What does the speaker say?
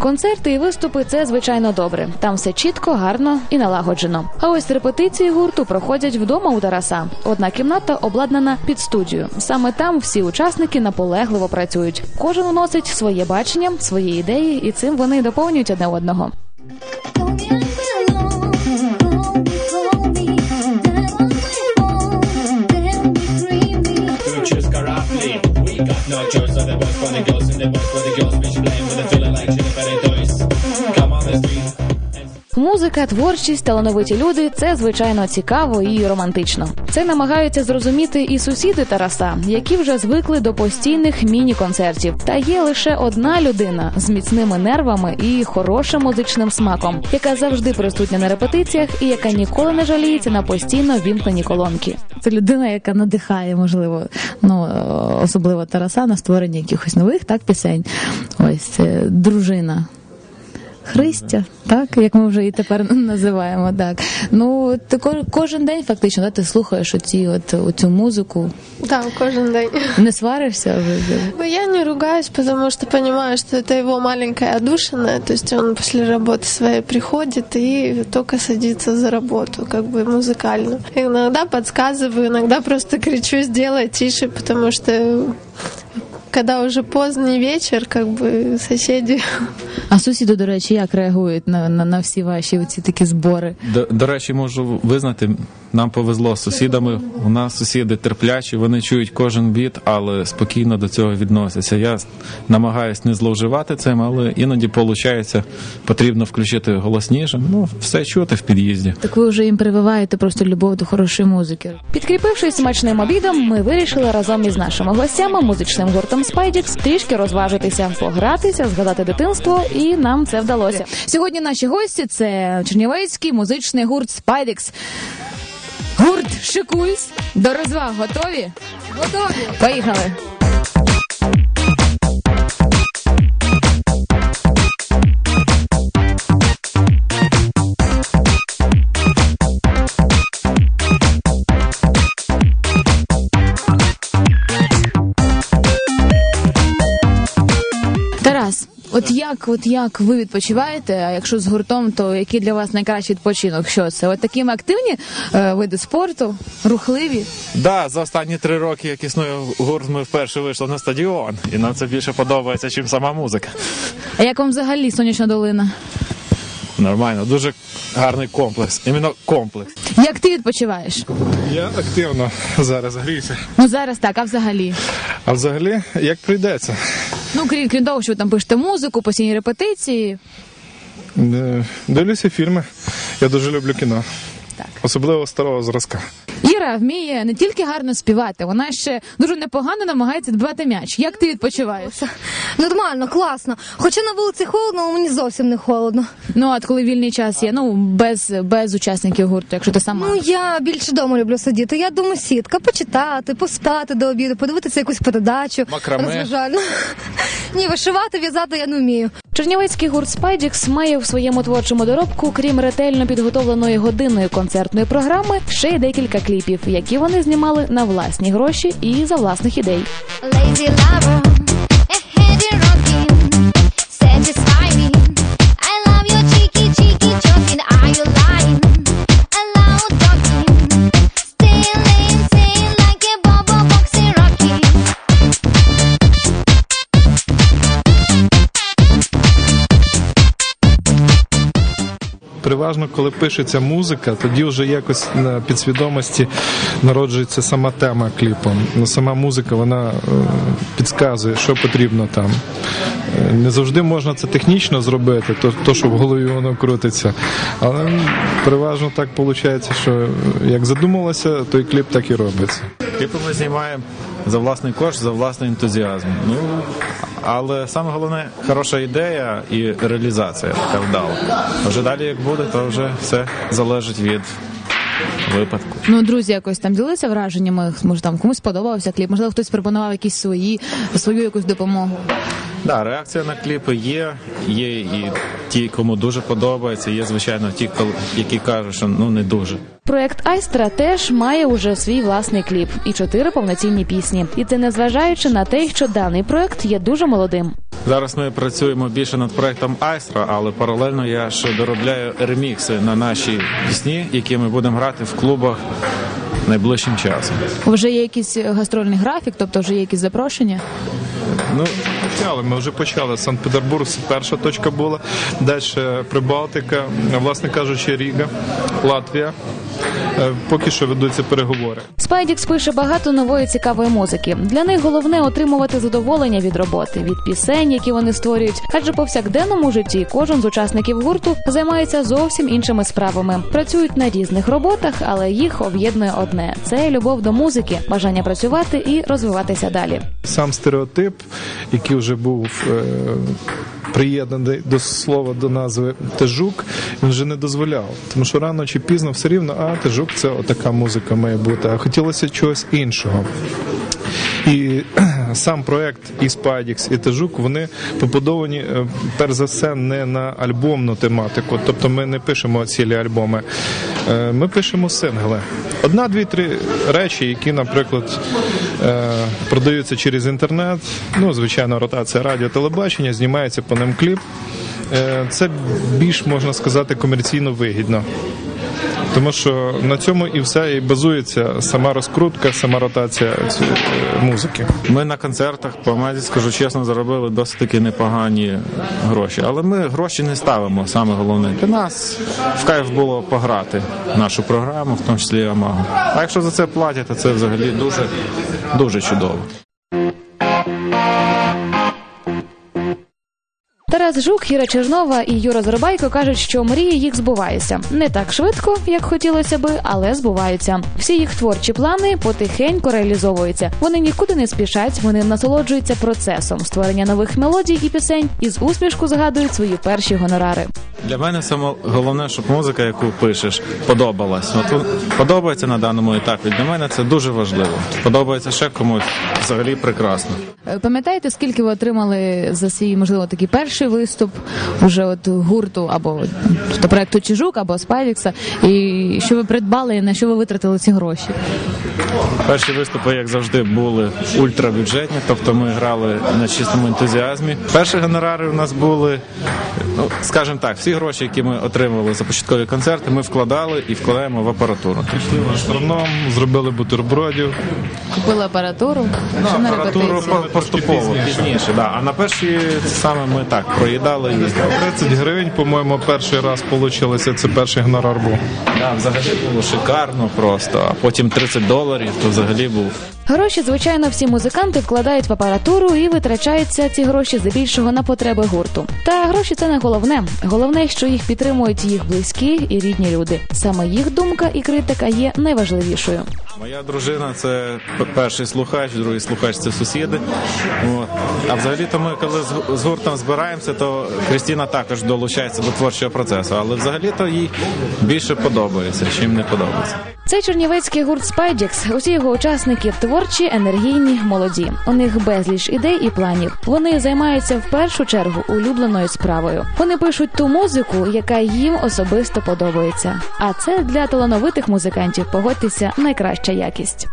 Концерти і виступи це звичайно добре. Там все чітко, гарно і налагоджено. А ось репетиції гурту проходять вдома у Тараса. Одна кімната обладнана під студію. Саме там всі учасники наполегливо працюють. Кожен уносить своє бачення, свої ідеї, і цим вони доповнюють одне одного. No choice. So the boys for the girls and the boys for the girls. Музика, творчість, талановиті люди це звичайно цікаво і романтично. Це намагаються зрозуміти і сусіди Тараса, які вже звикли до постійних міні-концертів. Та є лише одна людина з міцними нервами і хорошим музичним смаком, яка завжди присутня на репетиціях і яка ніколи не жаліється на постійно вімкнені колонки. Це людина, яка надихає, можливо, ну е, особливо Тараса на створення якихось нових так пісень. Ось дружина. Христя, так як ми вже і тепер називаємо, так ну ти ко- кожен день фактично да, ти слухаєш оці, от оцю музику, Да, кожен день. не сваришся вже. Но я не ругаюсь, потому что понимаю, что это его маленькая отдушина. То есть он после работы своей приходит и только садится за работу, как бы музыкально. Иногда подсказываю, иногда просто кричу, сделай тише, потому что когда уже поздний вечер, как бы соседи А сусіди, до речі, як реагують на, на, на всі ваші оці такі збори? До, до речі, можу визнати, нам повезло з сусідами. У нас сусіди терплячі, вони чують кожен біт, але спокійно до цього відносяться. Я намагаюся не зловживати цим, але іноді виходить, потрібно включити голосніше. Ну, все чути в під'їзді. Так ви вже їм прививаєте просто любов до хорошої музики. Підкріпившись смачним обідом, ми вирішили разом із нашими гостями, музичним гуртом Спайдікс, трішки розважитися, погратися, згадати дитинство, і нам це вдалося. Сьогодні наші гості це Чернівецький музичний гурт Спайдекс. Гурт Шикульс. До розваг готові? Готові. Поїхали. От як, от як ви відпочиваєте? А якщо з гуртом, то який для вас найкращий відпочинок? Що це? От такі ми активні е, види спорту, рухливі. Да, за останні три роки, як існує гурт, ми вперше вийшли на стадіон, і нам це більше подобається, ніж сама музика. А як вам взагалі сонячна долина? Нормально, дуже гарний комплекс. Іменно комплекс. Як ти відпочиваєш? Я активно зараз гріюся. Ну зараз так, а взагалі. А взагалі, як прийдеться? Ну крім, крім того, що ви там пишете музику, постійні репетиції. Е, Дивлюся фільми. Я дуже люблю кіно. Так. Особливо старого зразка. Іра вміє не тільки гарно співати, вона ще дуже непогано намагається дбати м'яч. Як ти відпочиваєш? Нормально, класно. Хоча на вулиці холодно, але мені зовсім не холодно. Ну а от коли вільний час є, ну без, без учасників гурту, якщо ти сама. Ну я більше вдома люблю сидіти. Я думаю, сітка, почитати, поспати до обіду, подивитися якусь передачу. Макраме. Розважальну. Ні, вишивати, в'язати я не вмію. Чернівецький гурт Спайдікс має в своєму творчому доробку, крім ретельно підготовленої годинної концертної програми, ще й декілька кліпів, які вони знімали на власні гроші і за власних ідей. Lazy lover, Переважно, коли пишеться музика, тоді вже якось на підсвідомості народжується сама тема кліпу. Ну, Сама музика вона е, підказує, що потрібно там. Е, Не завжди можна це технічно зробити, то, то що в голові воно крутиться. Але переважно так виходить, що як задумалося, той кліп так і робиться. Кліпи ми знімаємо за власний кошт, за власний ентузіазм. Ну але саме головне хороша ідея і реалізація така вдала. Вже далі як буде, то вже все залежить від випадку. Ну, друзі, якось там ділилися враженнями. Може там комусь сподобався кліп, можливо, хтось пропонував якісь свої свою якусь допомогу. Да, реакція на кліпи є. Є і ті, кому дуже подобається. Є, звичайно, ті, кол- які кажуть, що ну не дуже. Проект Айстра теж має уже свій власний кліп і чотири повноцінні пісні. І це незважаючи на те, що даний проект є дуже молодим. Зараз ми працюємо більше над проектом Айстра, але паралельно я ще доробляю ремікси на наші пісні, які ми будемо грати в клубах найближчим часом. Вже є якийсь гастрольний графік, тобто вже є якісь запрошення. Ну, почали. Ми вже почали. Санкт-Петербург це перша точка була. Далі Прибалтика, власне кажучи, Ріга, Латвія. Е, Поки що ведуться переговори. Спайдікс пише багато нової цікавої музики. Для них головне отримувати задоволення від роботи, від пісень, які вони створюють. Адже повсякденному житті кожен з учасників гурту займається зовсім іншими справами. Працюють на різних роботах, але їх об'єднує одне: це любов до музики, бажання працювати і розвиватися далі. Сам стереотип, який вже був е, приєднаний до слова до назви Тежук, він вже не дозволяв. Тому що рано чи пізно все рівно, а Тежук це отака музика має бути. А хотілося чогось іншого. І сам проект і Spidix, і Тежук вони побудовані е, перш за все не на альбомну тематику. Тобто ми не пишемо цілі альбоми, Е, ми пишемо сингли. Одна, дві, три речі, які, наприклад, е, продаються через інтернет. Ну, звичайно, ротація радіо, телебачення, знімається по ним кліп. Е, Це більш можна сказати комерційно вигідно. Тому що на цьому і все і базується сама розкрутка, сама ротація е, музики. Ми на концертах, по меді, скажу чесно, заробили досить таки непогані гроші. Але ми гроші не ставимо, саме головне. Для нас в кайф було пограти нашу програму, в тому числі Амагу. А якщо за це платять, то це взагалі дуже, дуже чудово. Тарас Жук, Хіра Чернова і Юра Зробайко кажуть, що мрії їх збуваються не так швидко, як хотілося би, але збуваються. Всі їх творчі плани потихеньку реалізовуються. Вони нікуди не спішать, вони насолоджуються процесом створення нових мелодій і пісень і з усмішку згадують свої перші гонорари. Для мене саме головне, щоб музика, яку пишеш, подобалась. От подобається на даному етапі. Для мене це дуже важливо. Подобається ще комусь взагалі прекрасно. Е, Пам'ятаєте, скільки ви отримали за свій, можливо, такий перший виступ уже от гурту або до проекту Чижук, або Спайвікса, і що ви придбали, і на що ви витратили ці гроші? Перші виступи, як завжди, були ультрабюджетні, тобто ми грали на чистому ентузіазмі. Перші гонорари у нас були, ну скажімо так, всі гроші, які ми отримували за початкові концерти, ми вкладали і вкладаємо в апаратуру. Пішли в астроном, зробили бутербродів. Купили апаратуру, що на Апаратуру репетиції. поступово пізніше, да. а на перші це саме ми так проїдали і їздили. 30 гривень, по-моєму, перший раз вийшло. Це перший гонорар був. Да, взагалі було шикарно просто. А потім 30 доларів, то взагалі був Гроші, звичайно, всі музиканти вкладають в апаратуру і витрачаються ці гроші здебільшого на потреби гурту. Та гроші це не головне. Головне, що їх підтримують їх близькі і рідні люди. Саме їх думка і критика є найважливішою. Моя дружина це перший слухач, другий слухач це сусіди. А взагалі-то ми, коли з гуртом збираємося, то Крістіна також долучається до творчого процесу. Але взагалі-то їй більше подобається, чим не подобається. Це чернівецький гурт Спайдікс. Усі його учасники творчі, енергійні, молоді. У них безліч ідей і планів. Вони займаються в першу чергу улюбленою справою. Вони пишуть ту музику, яка їм особисто подобається. А це для талановитих музикантів, погодьтеся, найкраща якість.